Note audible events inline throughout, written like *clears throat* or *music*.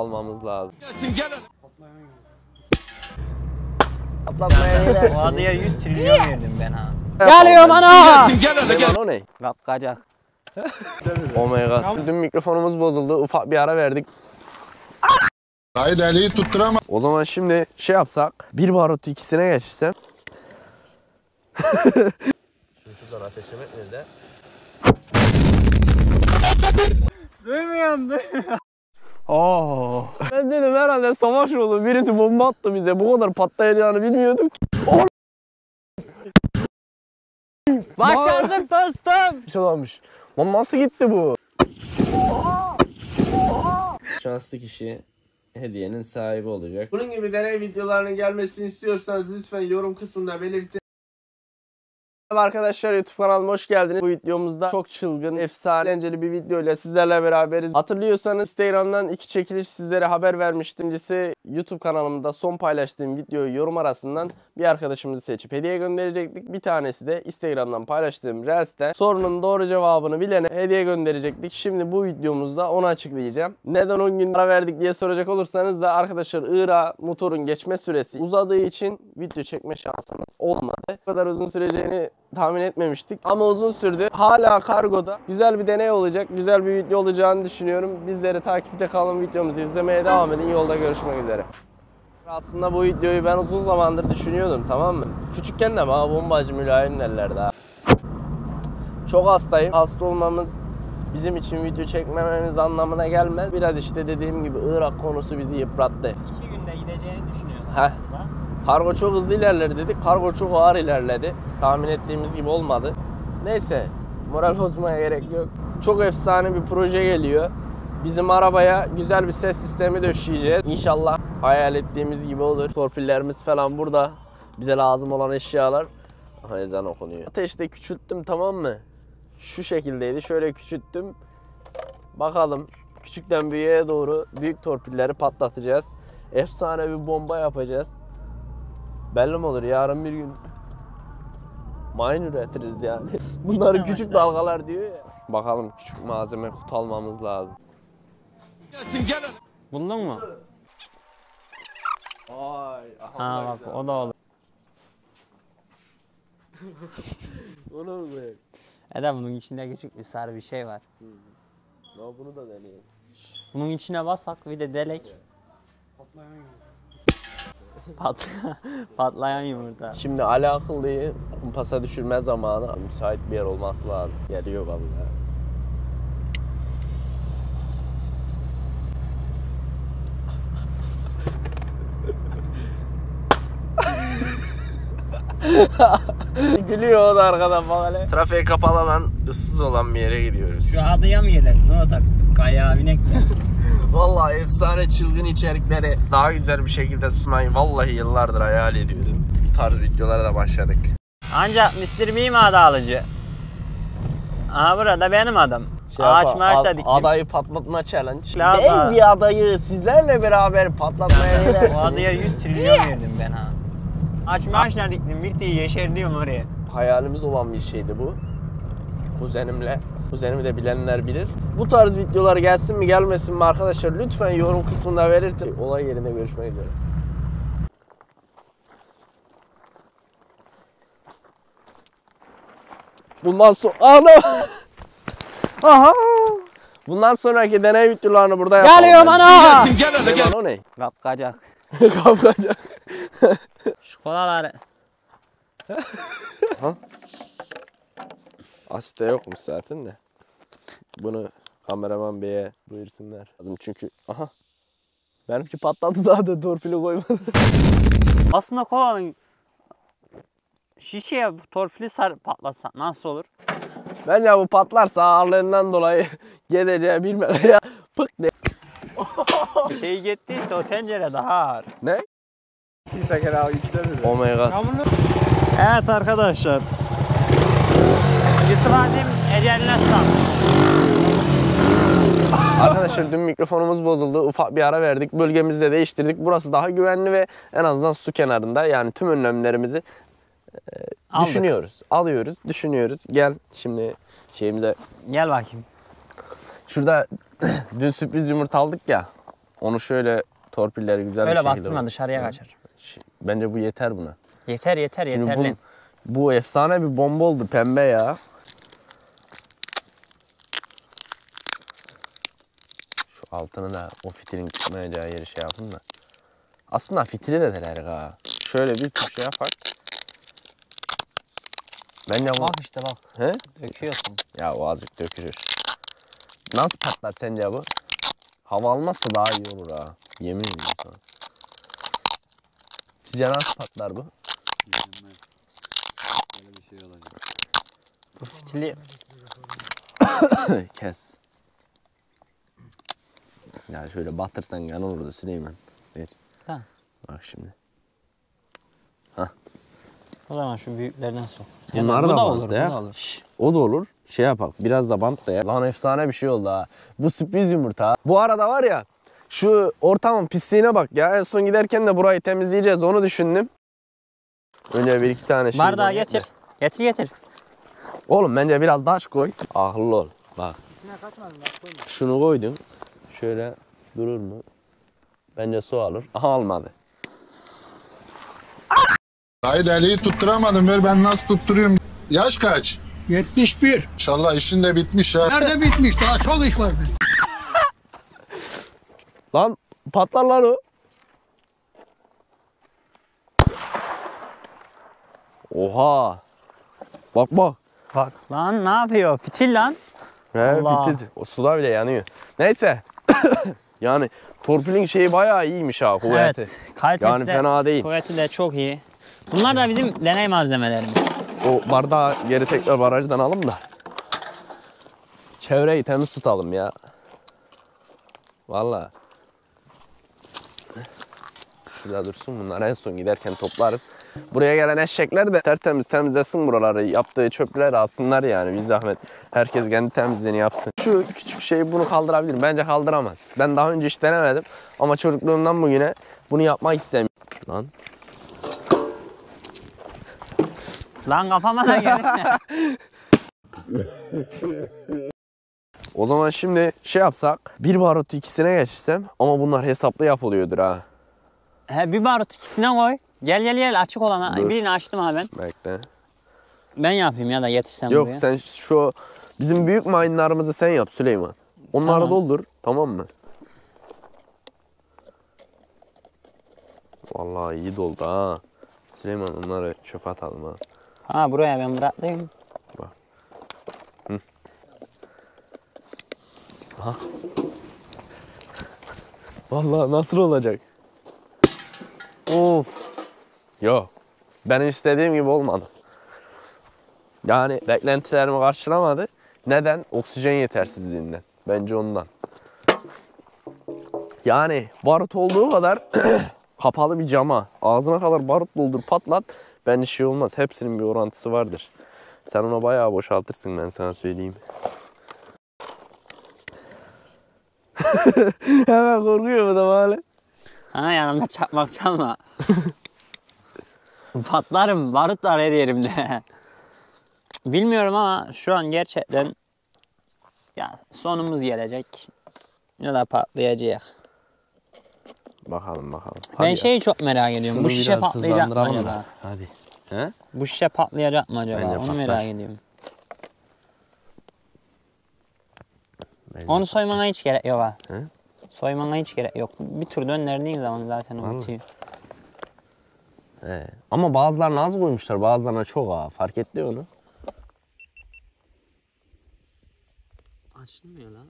almamız lazım. Gel. Atlatmaya ne O dersin? adaya 100 trilyon verdim ben ha. Geliyorum ana. Gel. O ne? Kapkacak. Oh my god. Dün mikrofonumuz bozuldu. Ufak bir ara verdik. Dayı deliği tutturamam. O zaman şimdi şey yapsak. Bir barut ikisine. Şimdi şuradan ateşleme etmedi de. Duymuyorum duymuyorum. Oo. Ben dedim herhalde savaş oldu. Birisi bomba attı bize. Bu kadar patlayacağını bilmiyorduk. Başardık dostum. Bir şey olmuş. Lan nasıl gitti bu? Şanslı kişi hediyenin sahibi olacak. Bunun gibi deney videolarının gelmesini istiyorsanız lütfen yorum kısmında belirtin. Merhaba arkadaşlar YouTube kanalıma hoş geldiniz. Bu videomuzda çok çılgın, efsane, bir video ile sizlerle beraberiz. Hatırlıyorsanız Instagram'dan iki çekiliş sizlere haber vermiştim. Birincisi YouTube kanalımda son paylaştığım videoyu yorum arasından bir arkadaşımızı seçip hediye gönderecektik. Bir tanesi de Instagram'dan paylaştığım Reels'te sorunun doğru cevabını bilene hediye gönderecektik. Şimdi bu videomuzda onu açıklayacağım. Neden 10 gün ara verdik diye soracak olursanız da arkadaşlar Irak'a motorun geçme süresi uzadığı için video çekme şansımız olmadı. Bu kadar uzun süreceğini tahmin etmemiştik. Ama uzun sürdü. Hala kargoda. Güzel bir deney olacak. Güzel bir video olacağını düşünüyorum. Bizleri takipte kalın. Videomuzu izlemeye devam edin. Yolda görüşmek üzere. Aslında bu videoyu ben uzun zamandır düşünüyordum tamam mı? Küçükken de bana bombacı mülayim derlerdi ha. Çok hastayım. Hasta olmamız bizim için video çekmememiz anlamına gelmez. Biraz işte dediğim gibi Irak konusu bizi yıprattı. İki günde gideceğini düşünüyordum Heh. aslında. Kargo çok hızlı ilerledi dedik. Kargo çok ağır ilerledi. Tahmin ettiğimiz gibi olmadı. Neyse moral bozmaya gerek yok. Çok efsane bir proje geliyor. Bizim arabaya güzel bir ses sistemi döşeyeceğiz. İnşallah hayal ettiğimiz gibi olur. Torpillerimiz falan burada. Bize lazım olan eşyalar. Aha ezan okunuyor. Ateşte küçülttüm tamam mı? Şu şekildeydi. Şöyle küçülttüm. Bakalım küçükten büyüğe doğru büyük torpilleri patlatacağız. Efsane bir bomba yapacağız. Belli mi olur yarın bir gün mine üretiriz yani. *laughs* Bunları savaşlar. küçük dalgalar diyor ya. Bakalım küçük malzeme kutu almamız lazım. Gel. Buldun mu? Ay, Ha bak o da olur. Onu mu Eda bunun içinde küçük bir sarı bir şey var. Ya bunu da deneyelim. Bunun içine basak bir de delek. *laughs* Pat Patlayan yumurta. Şimdi Ali Akıllı'yı kumpasa düşürme zamanı müsait bir yer olması lazım. Geliyor vallahi. *laughs* Gülüyor o da arkadan bak hele. Trafiğe kapalı alan, ıssız olan bir yere gidiyoruz. Şu adaya mı gidelim? Ne olacak? Kaya binek. *laughs* Vallahi efsane çılgın içerikleri daha güzel bir şekilde sunmayı vallahi yıllardır hayal ediyordum. Bu tarz videolara da başladık. Ancak Mr. Mime adı alıcı. Aha burada benim adım. Ağaç yapalım, maaş da diktim. Adayı patlatma challenge. Lava. Dev bir adayı sizlerle beraber patlatmaya ne O dersiniz? adaya 100 trilyon verdim ben ha. Ağaç maaş da diktim. Bir tane yeşerliyorum oraya. Hayalimiz olan bir şeydi bu. Kuzenimle. Kuzenimi de bilenler bilir. Bu tarz videolar gelsin mi gelmesin mi arkadaşlar lütfen yorum kısmında belirtin. Olay yerinde görüşmek üzere. Bundan sonra... Ana! *laughs* Aha! Bundan sonraki deney videolarını burada yapalım. Geliyorum ana! Gel hele gel. O ne? Kapkacak. *laughs* Kapkaca. Şu kolaları. Asite yokmuş zaten de. Bunu kameraman beye buyursunlar. Çünkü aha. Benimki patladı zaten torpili koymadı. Aslında kolanın şişeye torpili sar patlatsak nasıl olur? Bence bu patlarsa ağırlığından dolayı *laughs* gideceği bilmem ya. Pık ne? Şey gittiyse o tencere daha ağır. Ne? Oh my god. Evet arkadaşlar. Yusuf Azim eceline sağlık. Arkadaşlar dün mikrofonumuz bozuldu. Ufak bir ara verdik. Bölgemizi de değiştirdik. Burası daha güvenli ve en azından su kenarında. Yani tüm önlemlerimizi Aldık. düşünüyoruz. Alıyoruz, düşünüyoruz. Gel şimdi şeyimize Gel bakayım. Şurada *clears throat* dün sürpriz yumurta aldık ya. Onu şöyle torpilleri güzel bir Öyle şekilde... bastırma dışarıya kaçar. Bence bu yeter buna. Yeter yeter yeterli. bu, bu efsane bir bomba oldu pembe ya. Altını da o fitilin çıkmayacağı yeri şey yapın da. Aslında fitili de denerik ha. Şöyle bir tür şey yapak. Bence bu... Bak işte bak. He? Döküyorsun. Ya o azıcık dökülür. Nasıl patlar sence bu? Hava almazsa daha iyi olur ha. Yemin ediyorum sana. Sizce nasıl patlar bu? Bu fitili *coughs* Kes. Ya şöyle batırsan yan olurdu Süleyman. Ver. Ha. Bak şimdi. o zaman şu büyüklerden sok. Bunlar bu da, da bant olur, bu ya. da olur. Şş, o da olur. Şey yapak. Biraz da bant da ya. Lan efsane bir şey oldu ha. Bu sürpriz yumurta. ha. Bu arada var ya şu ortamın pisliğine bak ya. En son giderken de burayı temizleyeceğiz. Onu düşündüm. Önce bir iki tane şey. Bardağı getir. Getir getir. Oğlum bence biraz taş koy. Akıllı ol. Bak. Şunu koydum. Şöyle durur mu? Bence su alır. Aha almadı. Dayı deliği tutturamadım ver ben nasıl tutturuyorum. Yaş kaç? 71. İnşallah işin de bitmiş ha. Nerede bitmiş? Daha çok iş var. Lan patlar lan o. Oha. Bak bak. Bak lan ne yapıyor? Fitil lan. He Allah. bitti. O suda bile yanıyor. Neyse. *coughs* yani torpilin şeyi bayağı iyiymiş ha kuvveti. Evet. Kalitesi Yani de, fena değil. Kuvveti de çok iyi. Bunlar da bizim deney malzemelerimiz. O bardağı geri tekrar barajdan alalım da. Çevreyi temiz tutalım ya. Vallahi. Şurada dursun bunlar en son giderken toplarız. Buraya gelen eşekler de tertemiz temizlesin buraları. Yaptığı çöpleri alsınlar yani bir zahmet. Herkes kendi temizliğini yapsın. Şu küçük şey bunu kaldırabilir. Bence kaldıramaz. Ben daha önce hiç denemedim. Ama çocukluğumdan bugüne bunu yapmak istemiyorum. Lan Lan kafama da gelin. O zaman şimdi şey yapsak. Bir barut ikisine geçsem ama bunlar hesaplı yapılıyordur ha. He bir barut ikisine koy. Gel gel gel açık olana. Dur. Birini açtım ha ben. Bekle. Ben yapayım ya da getirsem Yok buraya. sen şu bizim büyük mayınlarımızı sen yap Süleyman. Onları Tamam. doldur tamam mı? Vallahi iyi doldu ha. Süleyman onları çöpe atalım ha. Ha buraya ben bıraktım. Vallahi nasıl olacak? Of. Yok. Benim istediğim gibi olmadı. Yani beklentilerimi karşılamadı. Neden? Oksijen yetersizliğinden. Bence ondan. Yani barut olduğu kadar *clears throat* kapalı bir cama ağzına kadar barut doldur patlat. Bence şey olmaz. Hepsinin bir orantısı vardır. Sen ona bayağı boşaltırsın ben sana söyleyeyim. *laughs* Hemen korkuyor bu da böyle. Ha yanımda çakmak çalma. *laughs* Patlarım. Barutlar her yerimde. Bilmiyorum ama şu an gerçekten ya sonumuz gelecek. Ya da patlayacak. Bakalım bakalım. ben Hadi ya. şeyi çok merak ediyorum. Şunu Bu şişe biraz patlayacak mı hızlandıralım acaba? da. Hadi. He? Bu şişe patlayacak mı acaba? Bence Onu patlar. merak ediyorum. Bence Onu soymana hiç gerek yok ha. He? Soymana hiç gerek yok. Bir tur döndürdüğün zaman zaten o bitiyor. He. Ama bazılarına az koymuşlar, bazılarına çok ha. Fark etti onu. Açılmıyor lan.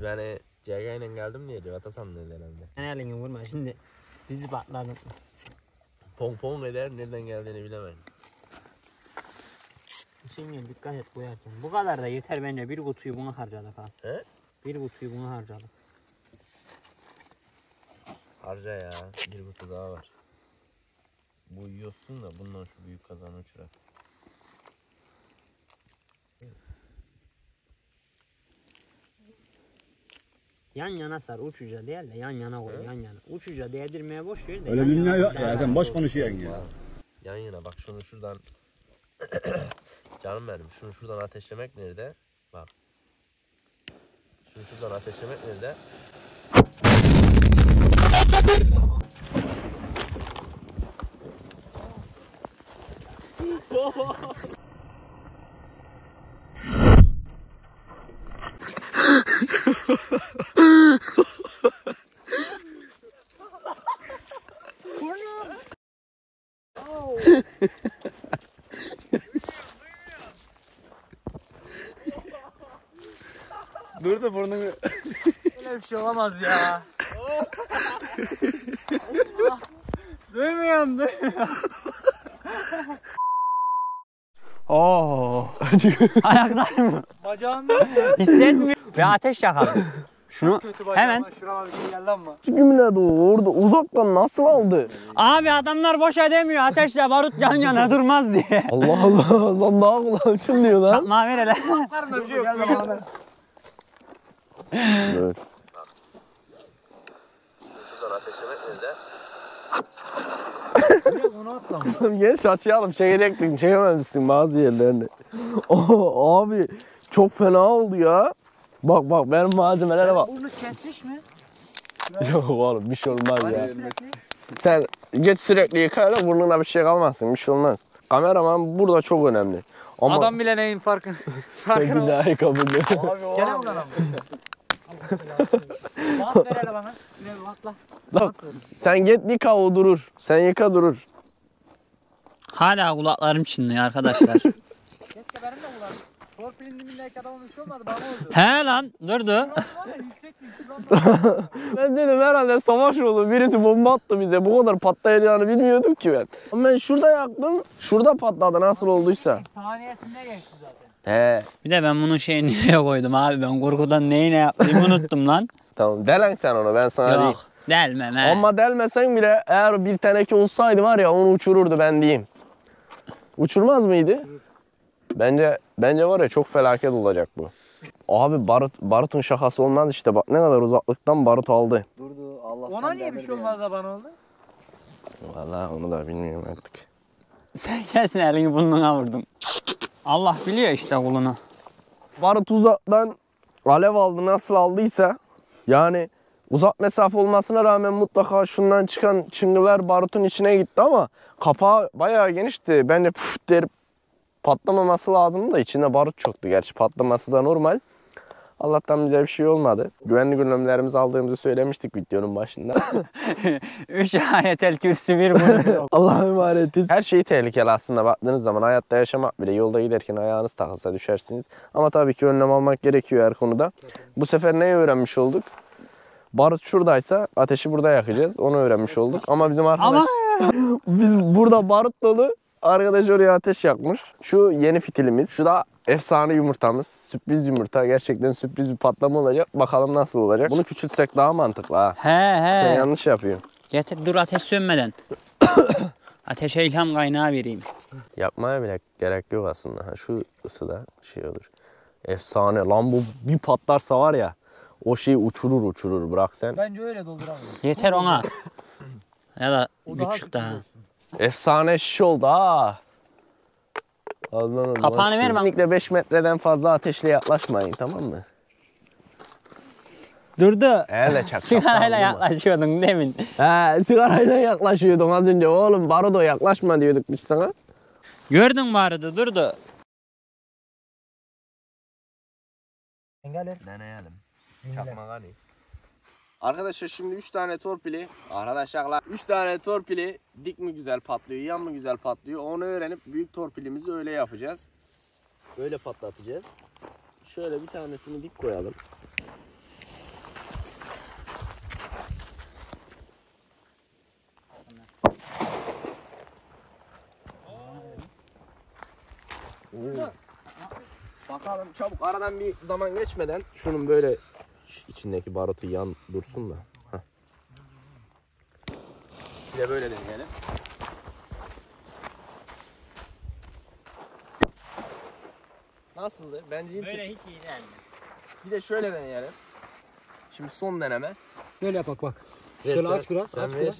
Yani CG ile geldim diye Civata sandın herhalde. Sen elini vurma şimdi. Bizi patladın. Pong pong eder, nereden geldiğini bilemem. Şimdi dikkat et koyarken. Bu kadar da yeter bence. Bir kutuyu buna harcadık ha. He? Bir kutuyu buna harcadık. Harca ya, bir kutu daha var. Bu yiyorsun da bundan şu büyük kazanı uçurak. Yan yana sar uçuca değil de yan yana koy yan yana. Uçuca değdirmeye boş ver de. Öyle yan bir dünya yok ya. Sen boş konuşuyorsun ya. Yan yana bak şunu şuradan *coughs* canım benim şunu şuradan ateşlemek nerede? Bak. Şunu şuradan ateşlemek nerede? *laughs* *laughs* Dur da burnunu. Öyle bir şey olamaz ya. duymuyorum duymuyorum. Oo. Ayaklarım. *laughs* Bacağım Hissetmiyor. Ve ateş yakalım. Şunu hemen. Şurama bir geldi ama. Gümle orada uzaktan nasıl aldı? Abi adamlar boşa demiyor. Ateşle barut yan yana durmaz diye. *laughs* Allah Allah lan daha kulağım çınlıyor lan. Çakmağı ver hele. Evet. Nerede? Gel şaşıyalım çekecektin çekememişsin bazı yerlerini. *laughs* Oo, abi çok fena oldu ya. Bak bak benim malzemelere bak. Bunu kesmiş mi? Yok oğlum bir şey olmaz ya. Sen git sürekli yıka öyle burnuna bir şey kalmasın bir şey olmaz. Kameraman burada çok önemli. Ama Adam bile neyin *laughs* *laughs* farkın. bir daha yıkabiliyor. Gene mi adam? Bant ver hele bana. Lan sen git yıka o durur. Sen yıka durur. Hala kulaklarım çınlıyor arkadaşlar. Keşke benim de kulağım. Torpilin dibindeki adamın bir şey olmadı bana oldu. He lan durdu. *laughs* Ben dedim herhalde savaş oldu. Birisi bomba attı bize. Bu kadar patlayacağını bilmiyordum ki ben. Ama ben şurada yaktım. Şurada patladı nasıl olduysa. Saniyesinde geçti zaten. He. Bir de ben bunun şeyini nereye koydum abi ben korkudan neyi ne yaptığımı unuttum lan. *laughs* Tamam delen sen onu ben sana diyeyim. Yok delmem he. Ama delmesen bile eğer bir teneke olsaydı var ya onu uçururdu ben diyeyim. Uçurmaz mıydı? Bence bence var ya çok felaket olacak bu. Abi barut barutun şakası olmaz işte bak ne kadar uzaklıktan barut aldı. Ona niye bir şey olmadı da bana oldu? Vallahi onu da bilmiyorum artık. Sen gelsin elini burnuna vurdun. Allah biliyor işte kulunu. Barut uzaktan alev aldı nasıl aldıysa yani uzak mesafe olmasına rağmen mutlaka şundan çıkan çıngılar barutun içine gitti ama kapağı bayağı genişti. Bence püf derip patlamaması lazımdı da içinde barut çoktu. Gerçi patlaması da normal. Allah'tan bize bir şey olmadı. Güvenlik önlemlerimizi aldığımızı söylemiştik videonun başında. *laughs* Üç ayetel kürsü bir bunu. *laughs* Allah'a emanetiz. Her şey tehlikeli aslında baktığınız zaman. Hayatta yaşamak bile yolda giderken ayağınız takılsa düşersiniz. Ama tabii ki önlem almak gerekiyor her konuda. Bu sefer neyi öğrenmiş olduk? Barut şuradaysa ateşi burada yakacağız. Onu öğrenmiş olduk. Ama bizim arkadaş... Ama *laughs* Biz burada barut dolu. Arkadaş oraya ateş yakmış. Şu yeni fitilimiz. Şu da efsane yumurtamız. Sürpriz yumurta. Gerçekten sürpriz bir patlama olacak. Bakalım nasıl olacak. Bunu küçültsek daha mantıklı ha. he Sen he. yanlış yapıyorsun. Getir dur ateş sönmeden. *coughs* Ateşe ilham kaynağı vereyim. Yapmaya bile gerek yok aslında. Ha, şu ısıda şey olur. Efsane. Lan bu bir patlarsa var ya o şeyi uçurur uçurur bırak sen. Bence öyle dolduramıyorum. Yeter ona. Ya da O daha küçük daha. Efsane şiş oldu ha. Allah'ım. Kapağını ver bak. Kesinlikle 5 metreden fazla ateşle yaklaşmayın tamam mı? Durdu. Ele çak. Sigarayla yaklaşıyordun demin. He sigarayla yaklaşıyordun az önce oğlum barodo yaklaşma diyorduk biz sana. Gördün mü arada durdu. Engeller. Deneyelim. Çakmak hani. Arkadaşlar şimdi 3 tane torpili, arkadaşlar 3 tane torpili dik mi güzel patlıyor, yan mı güzel patlıyor onu öğrenip büyük torpilimizi öyle yapacağız. Böyle patlatacağız. Şöyle bir tanesini dik koyalım. Bakalım çabuk aradan bir zaman geçmeden şunun böyle içindeki barutu yan dursun da. Heh. Bir de böyle deneyelim. Nasıldı? Bence iyi. hiç iyi değil. Bir de şöyle deneyelim. Şimdi son deneme. Böyle yap bak bak. Şöyle sen- aç biraz. sen aç ver. biraz.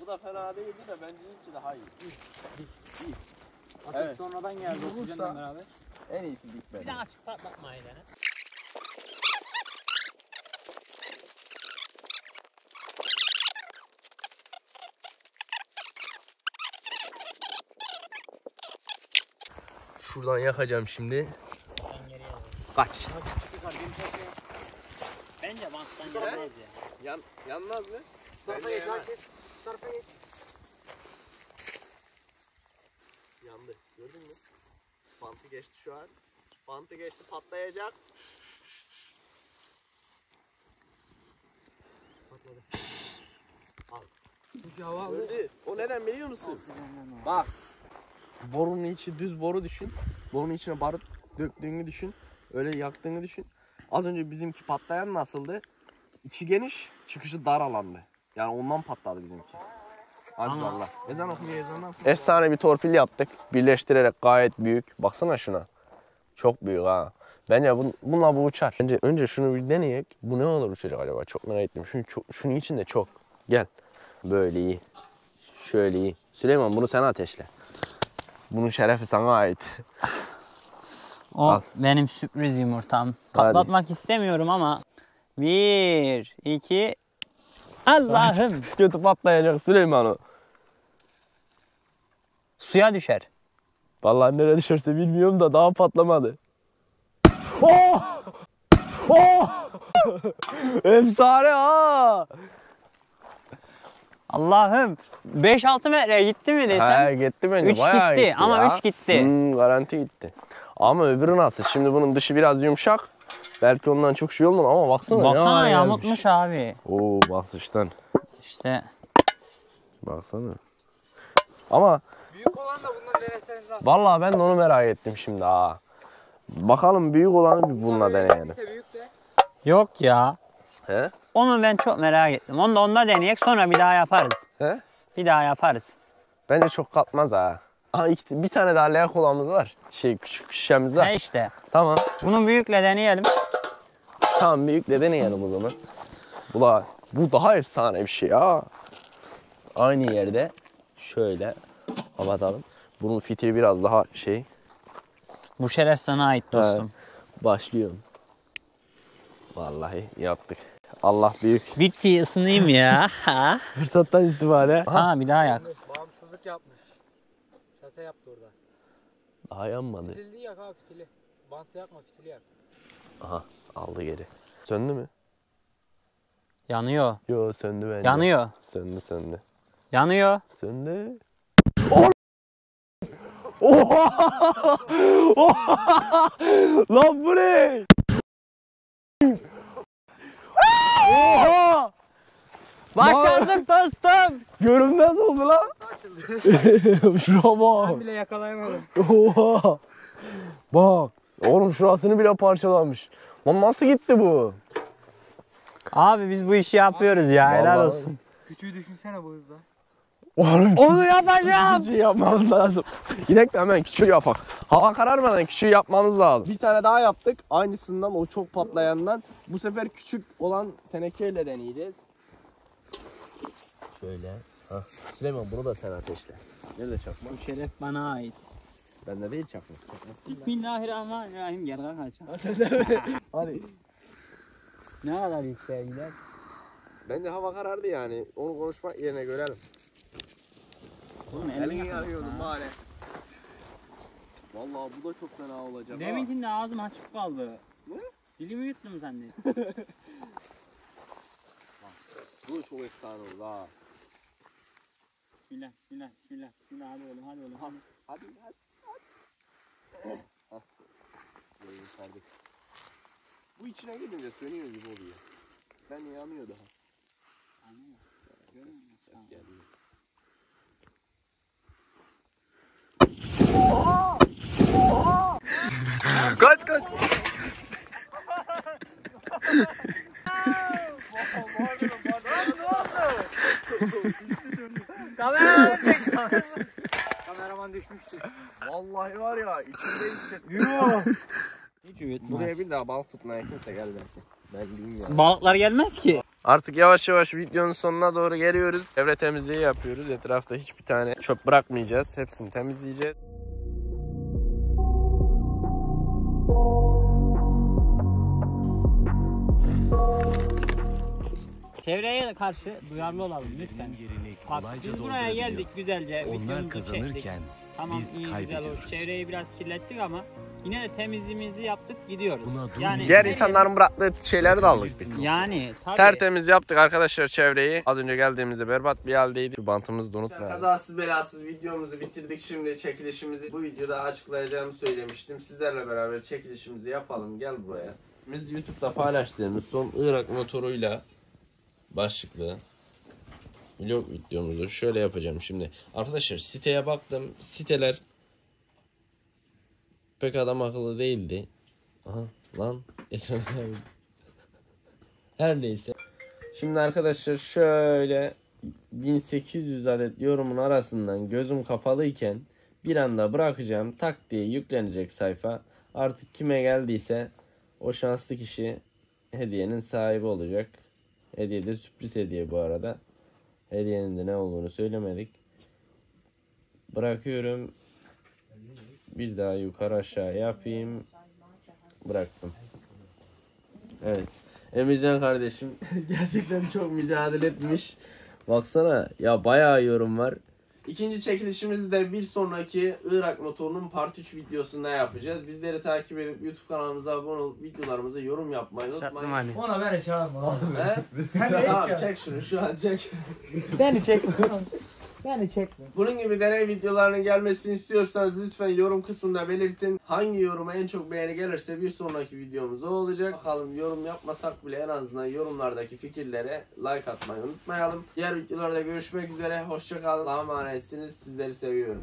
Bu da fena değildi de bence ilki daha iyi. Ateş Evet. sonradan geldi oksijenle beraber. En iyisi dik bence. açık patlatmayı dene. Şuradan yakacağım şimdi. Kaç. Bence banttan gelmez ya. Yan, yanmaz mı? Şu tarafa geç. Şu tarafa geç. Yandı. Gördün mü? Bantı geçti şu an. Bantı geçti patlayacak. Çünkü hava aldı. Öldü. O neden biliyor musun? Bak. Borunun içi düz boru düşün. Borunun içine barut döktüğünü düşün. Öyle yaktığını düşün. Az önce bizimki patlayan nasıldı? İçi geniş, çıkışı dar alandı. Yani ondan patladı bizimki. Hadi Allah. Ezan okuyor ezan okuyor. Efsane bir torpil yaptık. Birleştirerek gayet büyük. Baksana şuna. Çok büyük ha. Bence bun, bununla bu uçar. Bence önce şunu bir deneyek. Bu ne olur uçacak acaba? Çok merak ettim. Şunu, çok, şunun içinde çok. Gel. Böyle iyi. Şöyle iyi. Süleyman bunu sen ateşle. Bunun şerefi sana ait. *laughs* O Al. benim sürpriz yumurtam. Hadi. Patlatmak istemiyorum ama. Bir, iki. Allah'ım. *laughs* Kötü patlayacak Süleyman o. Suya düşer. Vallahi nereye düşerse bilmiyorum da daha patlamadı. Oh! Oh! Efsane ha! Allah'ım. 5-6 metre gitti mi desem? He gitti bence. Üç bayağı gitti ama ya. üç gitti. Hmm, garanti gitti. Ama öbürü nasıl? Şimdi bunun dışı biraz yumuşak. Belki ondan çok şey olmadı ama baksana. Baksana yamutmuş abi. Oo basıştan. İşte Baksana. Ama Büyük olan da bundan deneseniz lan. vallahi ben de onu merak ettim şimdi ha. Bakalım büyük olanı bir bununla deneyelim. Büyük de. yok ya. He? Onu ben çok merak ettim. Onu da onda deneyek sonra bir daha yaparız. He? Bir daha yaparız. Bence çok katmaz ha. Aha iki, bir tane daha L kolamız var. Şey küçük şişemiz var. He işte. Tamam. Bunu büyükle deneyelim. Tamam büyükle deneyelim o zaman. Bu da bu daha efsane bir şey ya. Aynı yerde şöyle kapatalım. Bunun fitili biraz daha şey. Bu şeref sana ait dostum. Başlıyorum. Vallahi yaptık. Allah büyük. Bir tüy ısınayım ya. *laughs* Ha? Fırsattan istifade. ha bir daha yak. Bağımsızlık yapmış. Şase yaptı orada. Daha yanmadı. Fitili yak abi fitili. Bantı yakma fitili yak. Aha aldı geri. Söndü mü? Yanıyor. Yo söndü bence. Yanıyor. Söndü söndü. Yanıyor. Söndü. Oha! Oha! Lan bu ne? Oha! Başardık dostum. Görünmez oldu lan. Şuna bak. Ben bile yakalayamadım. Oha! Bak. Oğlum şurasını bile parçalamış. Lan nasıl gitti bu? Abi biz bu işi yapıyoruz ya. Helal Vallahi. olsun. Küçüğü düşünsene bu hızla. Oğlum Onu yapacağım. küçüğü yapmamız lazım. Gidelim de hemen küçüğü yapak. Hava kararmadan küçüğü yapmamız lazım. Bir tane daha yaptık. Aynısından o çok patlayandan. Bu sefer küçük olan tenekeyle deneyeceğiz. Şöyle. Hah. Süleyman bunu da sen ateşle. Nerede çakma? Bu şeref bana ait. Bende değil çakma. Bismillahirrahmanirrahim. Gel kalk aç. *laughs* Hadi. Ne kadar yükseğe gider? Bence hava karardı yani. Onu konuşmak yerine görelim. Oğlum Elini yarıyordum bari. Vallahi bu da çok fena olacak. ha. Deminkinde ağzım açık kaldı. Ne? Dilimi yuttum zannettim. *laughs* Bu da çok efsane oldu ha. bismillah, bismillah, bismillah, bismillah. Hadi oğlum, hadi oğlum, hadi. Hadi hadi. hadi. Hah. Böyle yukarıdık. Bu içine gidince sönüyor gibi oluyor. Ben yanıyor daha. Ses geldi. Kaç kaç. Kameraman düşmüştü. Vallahi var ya içinde hissettim. Hiç üretmez. Buraya bir daha balık tutmaya kimse gelmesin. Ben bilmiyorum. Balıklar gelmez ki. Artık yavaş yavaş videonun sonuna doğru geliyoruz. Çevre temizliği yapıyoruz. Etrafta hiçbir tane çöp bırakmayacağız. Hepsini temizleyeceğiz. Çevreye karşı duyarlı olalım lütfen. Bak biz buraya geldik güzelce. Onlar kazanırken. Tamam biz iyi güzel kaybediyoruz. Çevreyi biraz kirlettik ama yine de temizliğimizi yaptık gidiyoruz. Yani Diğer insanların bıraktığı şeyleri de aldık biz. yani tabii. Tertemiz yaptık arkadaşlar çevreyi. Az önce geldiğimizde berbat bir haldeydi. Şu bantımızı da unutmayalım. Kazasız belasız videomuzu bitirdik. Şimdi çekilişimizi bu videoda açıklayacağımı söylemiştim. Sizlerle beraber çekilişimizi yapalım. Gel buraya. Biz YouTube'da paylaştığımız son Irak motoruyla başlıklı vlog videomuzu şöyle yapacağım şimdi. Arkadaşlar siteye baktım. Siteler pek adam akıllı değildi. Aha lan. *laughs* Her neyse. Şimdi arkadaşlar şöyle 1800 adet yorumun arasından gözüm kapalıyken bir anda bırakacağım tak diye yüklenecek sayfa. Artık kime geldiyse o şanslı kişi hediyenin sahibi olacak. Hediye de sürpriz hediye bu arada. Hediyenin de ne olduğunu söylemedik. Bırakıyorum. Bir daha yukarı aşağı yapayım. Bıraktım. Evet. Emircan kardeşim *laughs* gerçekten çok mücadele etmiş. Baksana ya bayağı yorum var. İkinci çekilişimizi de bir sonraki Irak motorunun part 3 videosunda yapacağız. Bizleri takip edip YouTube kanalımıza abone olup videolarımıza yorum yapmayı unutmayın. Ona ver çağırma. He? *laughs* tamam çek şunu şu an çek. Beni çekme. *laughs* Beni çekme. Bunun gibi deney videolarının gelmesini istiyorsanız lütfen yorum kısmında belirtin. Hangi yoruma en çok beğeni gelirse bir sonraki videomuz o olacak. Bakalım yorum yapmasak bile en azından yorumlardaki fikirlere like atmayı unutmayalım. Diğer videolarda görüşmek üzere. Hoşçakalın. Allah'a emanetsiniz. Sizleri seviyorum.